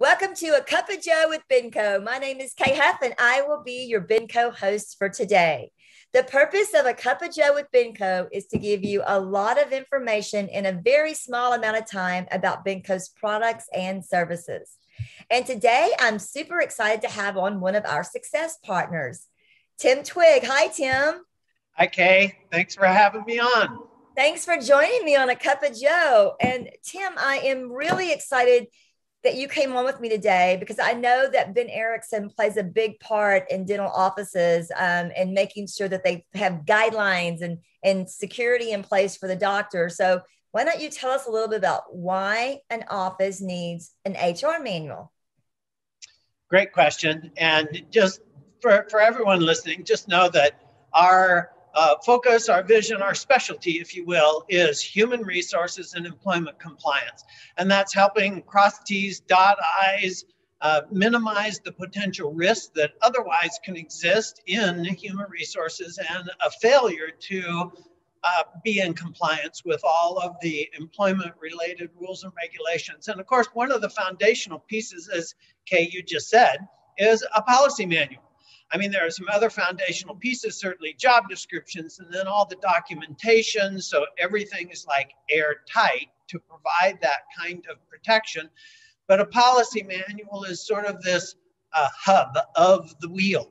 Welcome to A Cup of Joe with Benco. My name is Kay Huff, and I will be your Benco host for today. The purpose of A Cup of Joe with Benco is to give you a lot of information in a very small amount of time about Benco's products and services. And today I'm super excited to have on one of our success partners, Tim Twigg. Hi, Tim. Hi, Kay. Thanks for having me on. Thanks for joining me on A Cup of Joe. And Tim, I am really excited that you came on with me today because I know that Bent Ericksen plays a big part in dental offices um, and making sure that they have guidelines and, and security in place for the doctor. So, why don't you tell us a little bit about why an office needs an HR manual? Great question. And just for, for everyone listening, just know that our uh, focus, our vision, our specialty, if you will, is human resources and employment compliance. And that's helping cross T's, dot I's, uh, minimize the potential risks that otherwise can exist in human resources and a failure to uh, be in compliance with all of the employment related rules and regulations. And of course, one of the foundational pieces, as Kay, you just said, is a policy manual. I mean, there are some other foundational pieces, certainly job descriptions, and then all the documentation. So everything is like airtight to provide that kind of protection. But a policy manual is sort of this uh, hub of the wheel.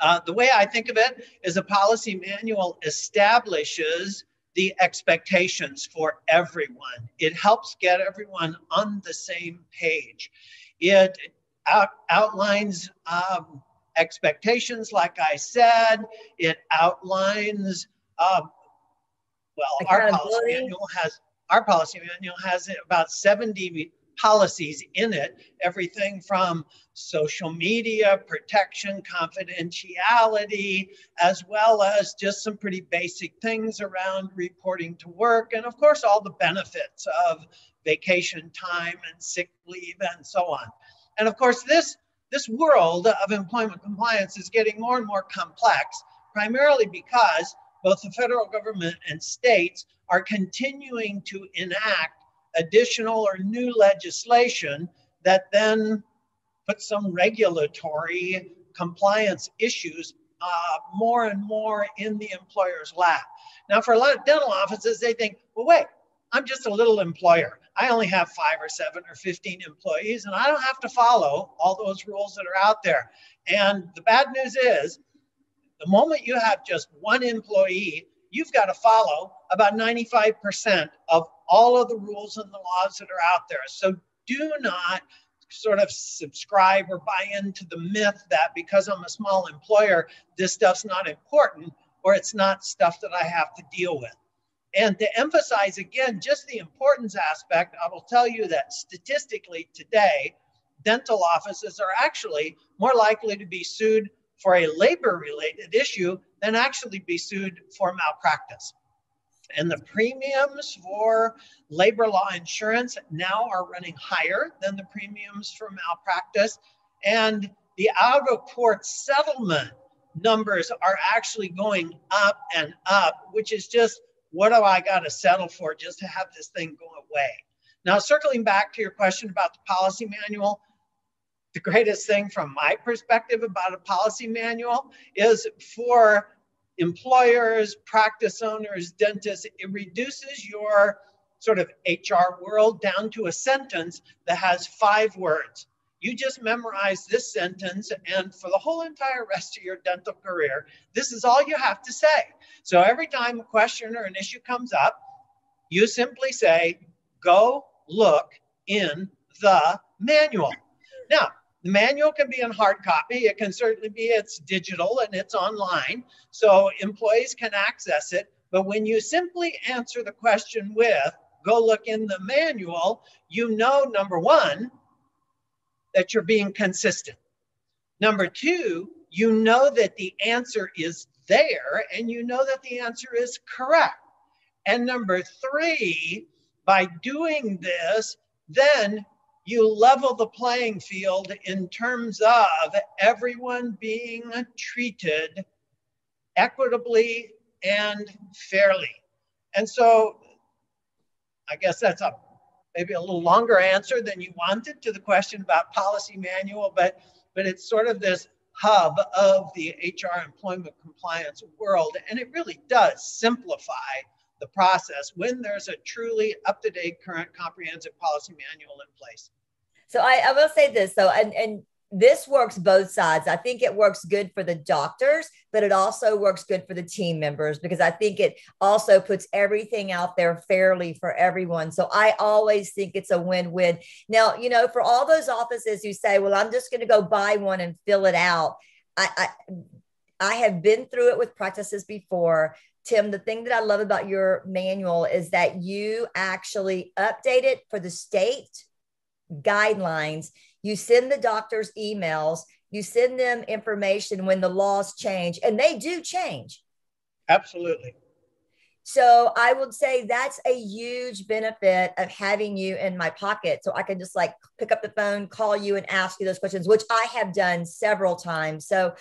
Uh, the way I think of it is a policy manual establishes the expectations for everyone. It helps get everyone on the same page. It out, outlines um, expectations, like I said. It outlines, um, well, our policy manual has our policy manual has about 70 policies in it, everything from social media, protection, confidentiality, as well as just some pretty basic things around reporting to work, and of course, all the benefits of vacation time and sick leave and so on. And of course, this this world of employment compliance is getting more and more complex, primarily because both the federal government and states are continuing to enact additional or new legislation that then puts some regulatory compliance issues uh, more and more in the employer's lap. Now, for a lot of dental offices, they think, well, wait, I'm just a little employer. I only have five or seven or 15 employees, and I don't have to follow all those rules that are out there. And the bad news is, the moment you have just one employee, you've got to follow about 95% of all of the rules and the laws that are out there. So do not sort of subscribe or buy into the myth that because I'm a small employer, this stuff's not important or it's not stuff that I have to deal with. And to emphasize again just the importance aspect, I will tell you that statistically today, dental offices are actually more likely to be sued for a labor related issue than actually be sued for malpractice. And the premiums for labor law insurance now are running higher than the premiums for malpractice. And the out of court settlement numbers are actually going up and up, which is just what do I got to settle for just to have this thing go away? Now, circling back to your question about the policy manual, the greatest thing from my perspective about a policy manual is for employers, practice owners, dentists, it reduces your sort of HR world down to a sentence that has five words. You just memorize this sentence, and for the whole entire rest of your dental career, this is all you have to say. So every time a question or an issue comes up, you simply say, Go look in the manual. Now, the manual can be in hard copy. It can certainly be it's digital and it's online, so employees can access it. But when you simply answer the question with "Go look in the manual," you know number one that you're being consistent. Number two, you know that the answer is there and you know that the answer is correct. And number three, by doing this, then you level the playing field in terms of everyone being treated equitably and fairly. And so I guess that's a maybe a little longer answer than you wanted to the question about policy manual, but but it's sort of this hub of the HR employment compliance world. And it really does simplify the process when there's a truly up to date, current, comprehensive policy manual in place. So I, I will say this though, and, and this works both sides. I think it works good for the doctors, but it also works good for the team members because I think it also puts everything out there fairly for everyone. So I always think it's a win win. Now, you know, for all those offices who say, well, I'm just going to go buy one and fill it out, I, I, I have been through it with practices before. Tim, the thing that I love about your manual is that you actually update it for the state guidelines you send the doctors emails, you send them information when the laws change, and they do change. Absolutely. So I would say that's a huge benefit of having you in my pocket. So I can just like pick up the phone, call you, and ask you those questions, which I have done several times. So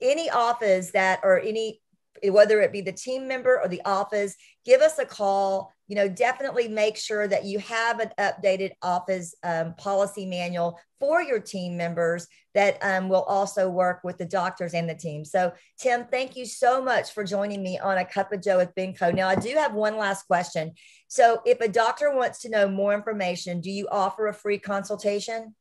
any office that or any whether it be the team member or the office, give us a call you know, definitely make sure that you have an updated office um, policy manual for your team members that um, will also work with the doctors and the team. So, Tim, thank you so much for joining me on A Cup of Joe with Benco. Now, I do have one last question. So, if a doctor wants to know more information, do you offer a free consultation?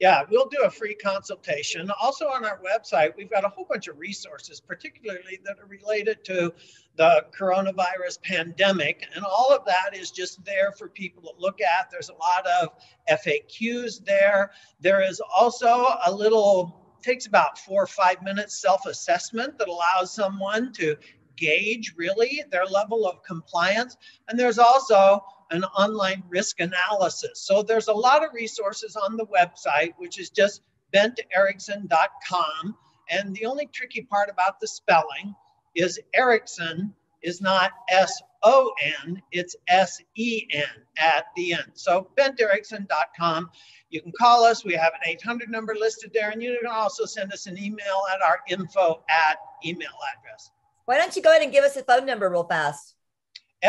Yeah, we'll do a free consultation. Also on our website, we've got a whole bunch of resources, particularly that are related to the coronavirus pandemic. And all of that is just there for people to look at. There's a lot of FAQs there. There is also a little, takes about four or five minutes self assessment that allows someone to gauge really their level of compliance. And there's also an online risk analysis. So there's a lot of resources on the website, which is just bentericksen.com. And the only tricky part about the spelling is Ericksen is not S O N, it's S E N at the end. So bentericksen.com. You can call us. We have an 800 number listed there, and you can also send us an email at our info at email address. Why don't you go ahead and give us a phone number real fast?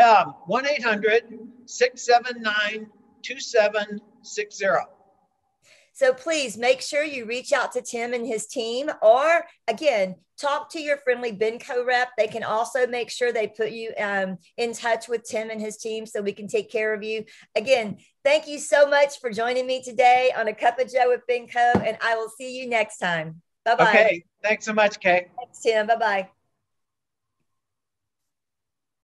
Um, 1 800 679 2760. So please make sure you reach out to Tim and his team, or again, talk to your friendly Benco rep. They can also make sure they put you um, in touch with Tim and his team so we can take care of you. Again, thank you so much for joining me today on A Cup of Joe with Benco, and I will see you next time. Bye bye. Okay. Thanks so much, Kay. Thanks, Tim. Bye bye.